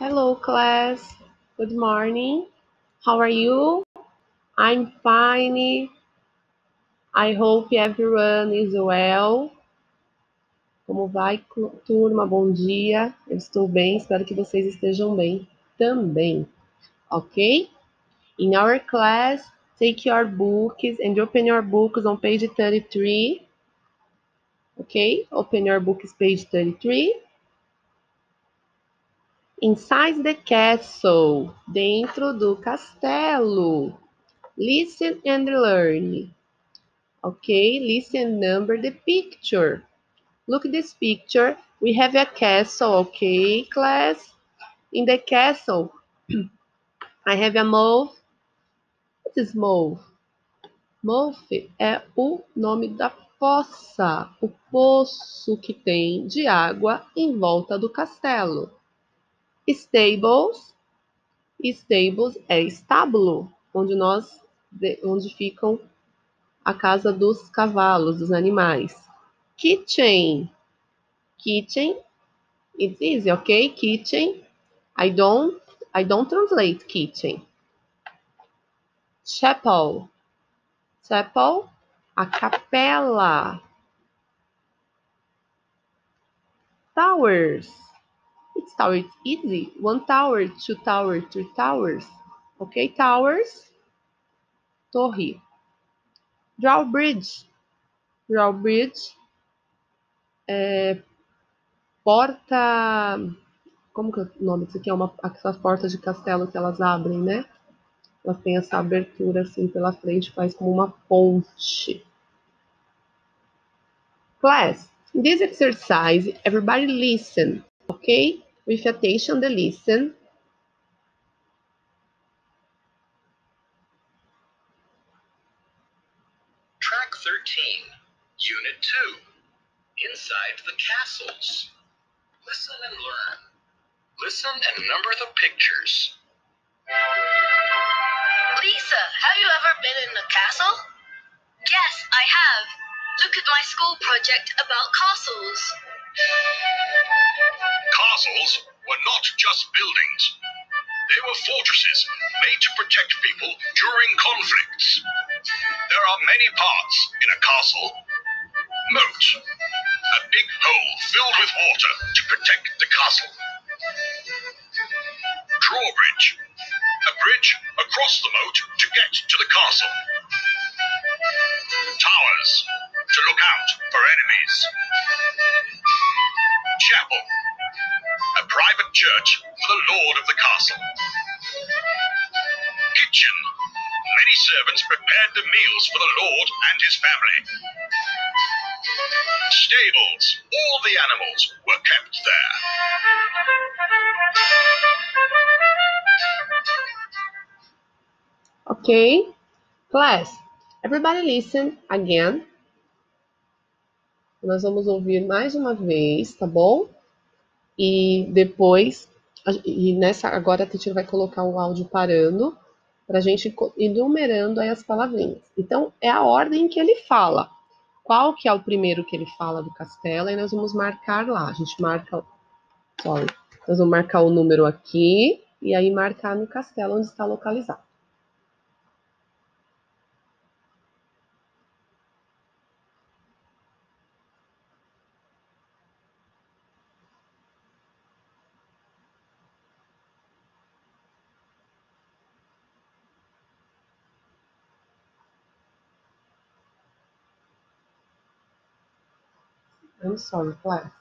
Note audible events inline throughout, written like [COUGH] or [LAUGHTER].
Hello, class. Good morning. How are you? I'm fine. I hope everyone is well. Como vai, turma? Bom dia. Eu estou bem, espero que vocês estejam bem também. Ok? In our class, take your books and open your books on page 33. Ok? Open your books, page 33. Inside the castle, dentro do castelo. Listen and learn. Okay, listen number the picture. Look this picture. We have a castle, okay, class? In the castle, [CLEARS THROAT] I have a mouth. What is mouth? Mouth é o nome da fossa, o poço que tem de água em volta do castelo. Stables. Stables é estábulo, onde nós onde ficam a casa dos cavalos, dos animais. Kitchen. Kitchen. It's easy, okay? Kitchen. I don't I don't translate kitchen. Chapel. Chapel, a capela. Towers. It's tower, easy. One tower, two tower, three towers. Okay, towers. Torre. Drawbridge. Drawbridge. É, porta. Como que é o nome disso aqui? É uma, aquelas portas de castelo que elas abrem, né? Elas têm essa abertura assim pela frente, faz como uma ponte. Class, in this exercise, everybody listen, okay? With attention the listen. Track 13, Unit 2, Inside the Castles. Listen and learn. Listen and number the pictures. Lisa, have you ever been in a castle? Yes, I have. Look at my school project about castles. Castles were not just buildings. They were fortresses made to protect people during conflicts. There are many parts in a castle. Moat, a big hole filled with water to protect the castle. Drawbridge, a bridge across the moat to get to the castle. Towers, to look out for enemies. Chapel, church for the lord of the castle. Kitchen, many servants prepared the meals for the lord and his family. Stables, all the animals were kept there. Okay, class, everybody listen again. Nós vamos ouvir mais uma vez, tá bom? E depois, e nessa agora a teacher vai colocar o áudio parando para a gente ir numerando aí as palavrinhas. Então, é a ordem que ele fala. Qual que é o primeiro que ele fala do castelo? E nós vamos marcar lá. A gente marca, sorry, nós vamos marcar o número aqui e aí marcar no castelo onde está localizado. I'm sorry, class.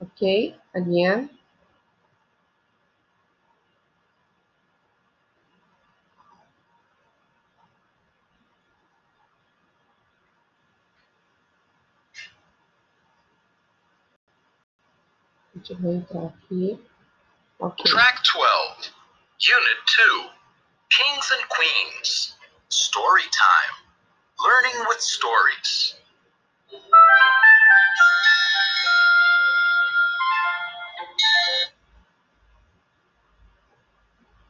Okay, again. Entrar aqui. Okay. Track 12, Unit 2, Kings and Queens, Story Time, Learning with Stories.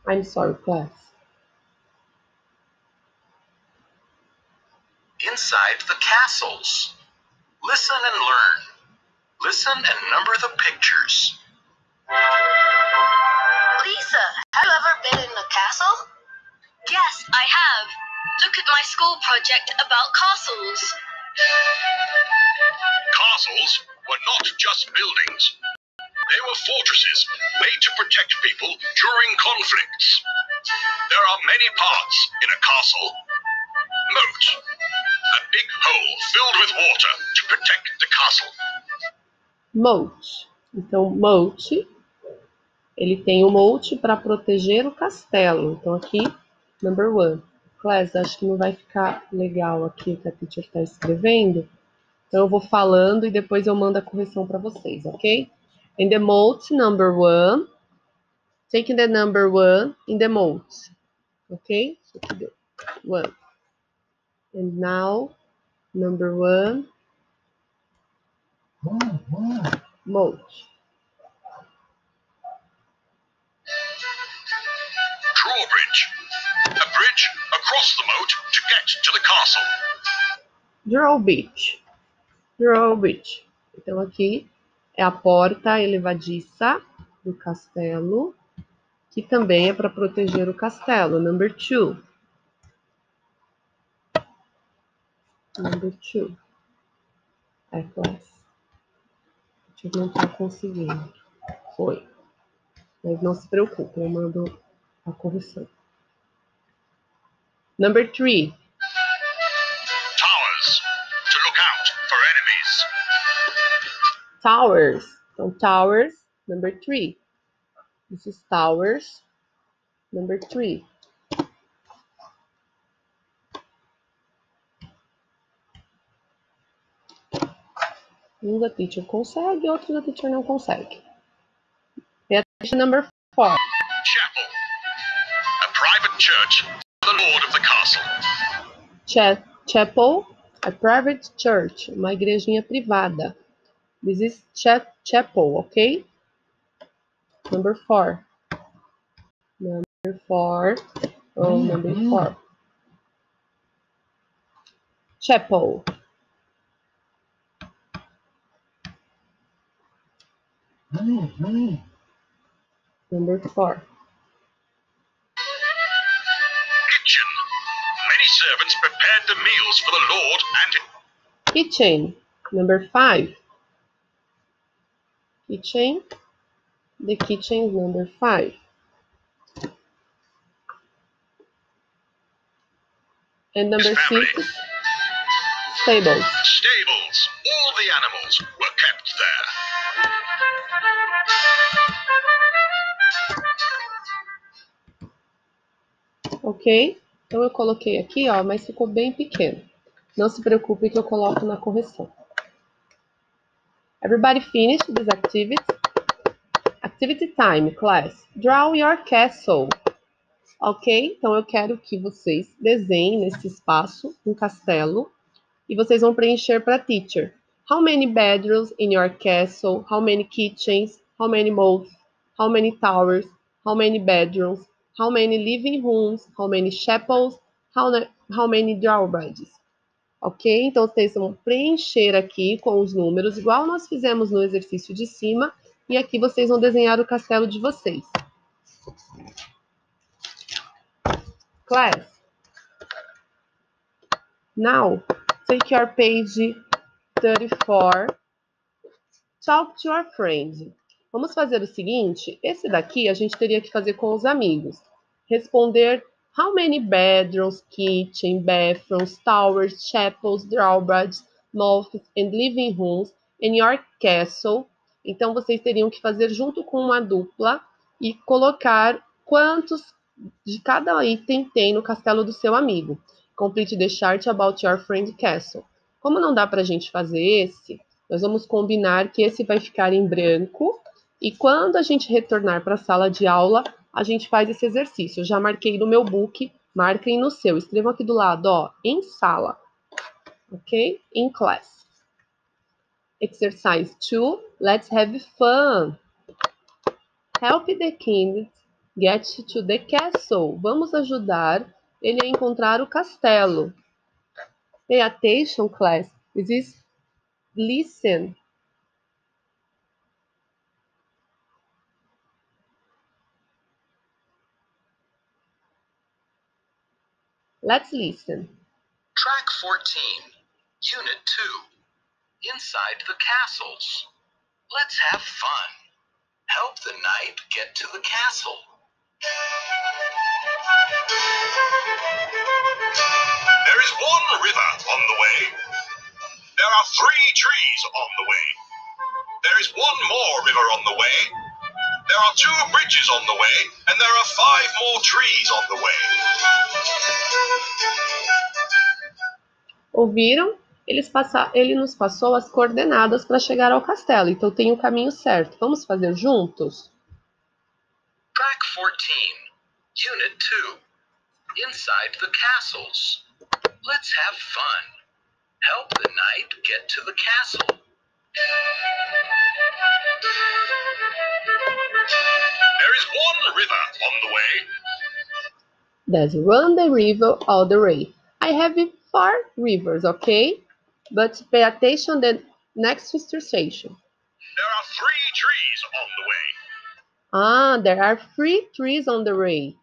I'm sorry, class. Inside the castles. Listen and learn. Listen and number the pictures. Lisa, have you ever been in a castle? Yes, I have. Look at my school project about castles. Castles were not just buildings. They were fortresses made to protect people during conflicts. There are many parts in a castle. Moat, a big hole filled with water to protect the castle. Moat. Então, moat, ele tem o moat para proteger o castelo. Então, aqui, number one. Class, acho que não vai ficar legal aqui o que a teacher está escrevendo. Então, eu vou falando e depois eu mando a correção para vocês, ok? In the moat, number one. Taking the number one in the moat. Ok? So, aqui deu. One. And now, number one. Moat. Drawbridge, a bridge across the moat to get to the castle. Drawbridge. Drawbridge. Então, aqui é a porta elevadiça do castelo, que também é para proteger o castelo. Number two. Number two. É, class. Gente não está conseguindo. Foi. Mas não se preocupe, eu mando a correção. Number three. Towers, to look out for enemies. Towers. Então, towers, number three. This is towers, number three. Um da teacher consegue, outro da teacher não consegue. Pay attention number four. Chapel, a private church for the lord of the castle. Cha chapel, a private church, uma igrejinha privada. This is cha chapel, okay? Number four. Number four. Oh, number four. Chapel. Number four. Kitchen. Many servants prepared the meals for the lord and Kitchen. Number five. Kitchen. The kitchen is number five. And number Family. six. Stables. stables. All the animals were kept there. Ok? Então eu coloquei aqui, ó, mas ficou bem pequeno. Não se preocupe que eu coloco na correção. Everybody finished this activity? Activity time, class. Draw your castle. Ok? Então eu quero que vocês desenhem nesse espaço um castelo e vocês vão preencher para teacher. How many bedrooms in your castle? How many kitchens? How many moats? How many towers? How many bedrooms? How many living rooms? How many chapels? How, how many drawbridges? Ok? Então vocês vão preencher aqui com os números, igual nós fizemos no exercício de cima, e aqui vocês vão desenhar o castelo de vocês. Class. Now, take your page 34. Talk to your friend. Vamos fazer o seguinte: esse daqui a gente teria que fazer com os amigos. Responder how many bedrooms, kitchen, bathrooms, towers, chapels, drawbridges, lofts and living rooms in your castle. Então vocês teriam que fazer junto com uma dupla e colocar quantos de cada item tem no castelo do seu amigo. Complete the chart about your friend castle. Como não dá para a gente fazer esse, nós vamos combinar que esse vai ficar em branco e quando a gente retornar para a sala de aula, a gente faz esse exercício. Eu já marquei no meu book, marquem no seu. Escrevam aqui do lado, ó, em sala. Ok? In class. Exercise 2. Let's have fun. Help the king get to the castle. Vamos ajudar ele a encontrar o castelo. Pay attention, class. This is listen. Let's listen. Track 14, Unit 2. Inside the castles. Let's have fun. Help the knight get to the castle. There is one river on the way. There are three trees on the way. There is one more river on the way. There are two bridges on the way, and there are five more trees on the way. Ouviram? Eles passa... Ele nos passou as coordenadas para chegar ao castelo, então tem o caminho certo. Vamos fazer juntos? Track 14, Unit 2. Inside the castles. Let's have fun. Help the knight get to the castle. River on the way. There's run the river all the way. I have four rivers, okay? But pay attention the next station. There are three trees on the way. Ah, there are three trees on the way.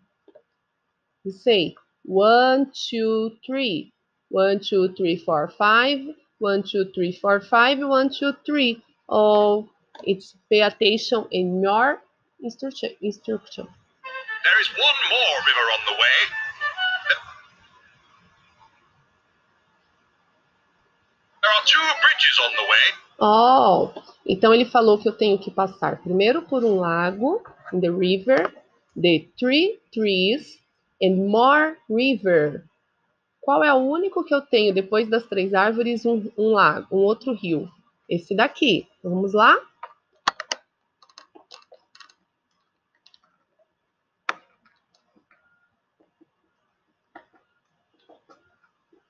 You say one, two, three. One, two, three, four, five. One, two, three, four, five. One, two, three. Oh, it's pay attention in your instruction. instruction. There is one more river on the way. There are two bridges on the way. Oh, então ele falou que eu tenho que passar primeiro por um lago, in the river, the three trees, and more river. Qual é o único que eu tenho depois das três árvores? Um, um lago, um outro rio. Esse daqui. Vamos lá?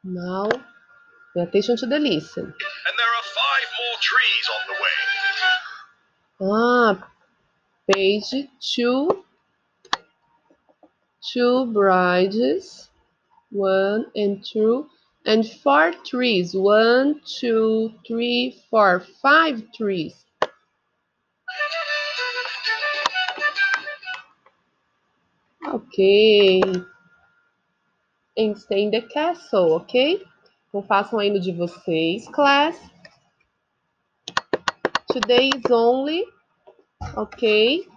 Now, pay attention to the listen. And there are five more trees on the way. Ah, page two, two brides, one and two, and four trees. One, two, three, four, five trees. Ok. And stay in the castle, ok? Então façam aí no de vocês, class. Today is only, ok?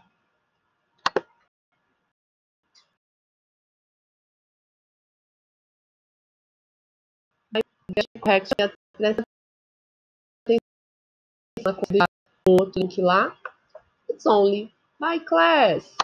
presta atenção outro link lá. It's only. Bye, class.